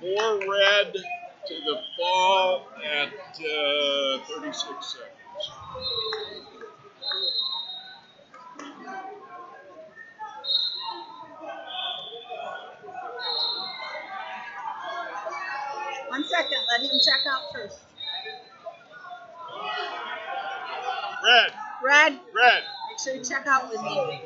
Four red to the fall at uh, 36 seconds. One second, let him check out first. Red, Red, red. make sure you check out with me.